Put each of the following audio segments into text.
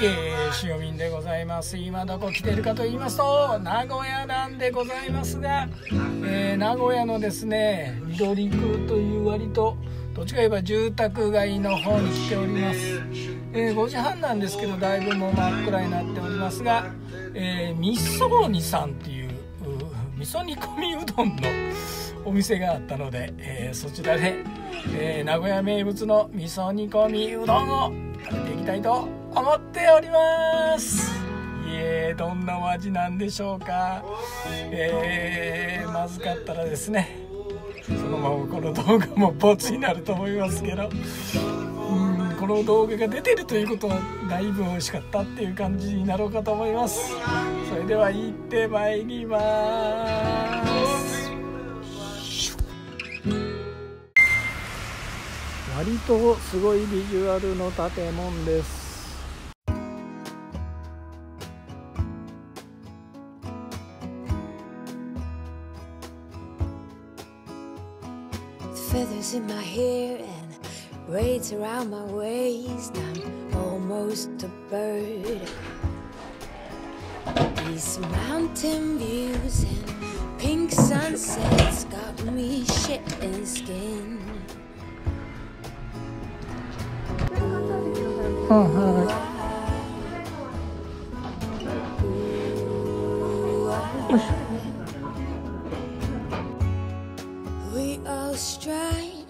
えー、塩民でございます。今どこ来てるかと言いますと名古屋なんでございますが、えー、名古屋のですね緑区という割とどっちか言えば住宅街の方に来ております、えー、5時半なんですけどだいぶもう真っ暗になっておりますが、えー、みそ煮さんっていう味噌煮込みうどんのお店があったので、えー、そちらで、えー、名古屋名物の味噌煮込みうどんを食べていきたいと思っております。いえどんなお味なんでしょうか、えー、まずかったらですねそのままこの動画もボツになると思いますけどうんこの動画が出てるということはだいぶ美味しかったっていう感じになろうかと思います。それでは行ってまいります。割とすごいビジュアルの建物です。Oh, all right. We all strive.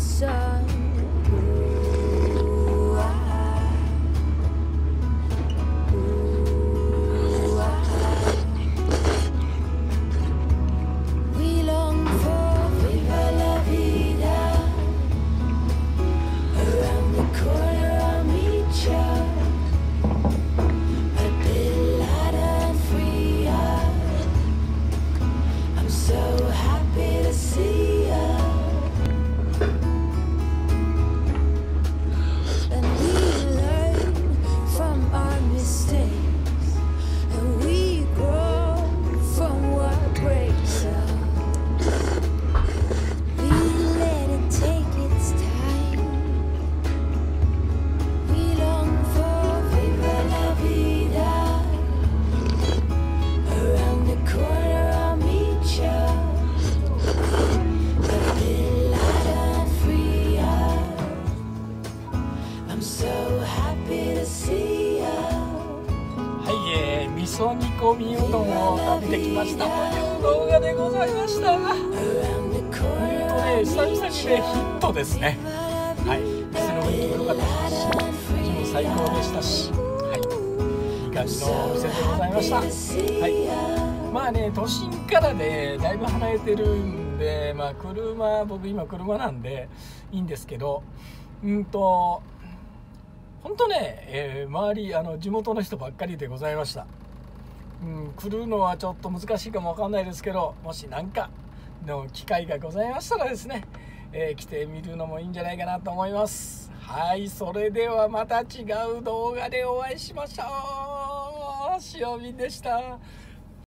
sun. And braids around my waist. I'm almost a bird. These mountain views and pink sunsets got me shitting skin. Oh, ですね。はい。店の雰囲気も良かったです。し味も最高でしたし。はい。いい感じのお店でございました。はい。まあね都心からねだいぶ離れてるんでまあ車僕今車なんでいいんですけどうんと本当ね、えー、周りあの地元の人ばっかりでございました。うん、来るのはちょっと難しいかもわかんないですけどもし何かの機会がございましたらですねえー、来てみるのもいいんじゃないかなと思います。はいそれではまた違う動画でお会いしましょう。しおみんでした。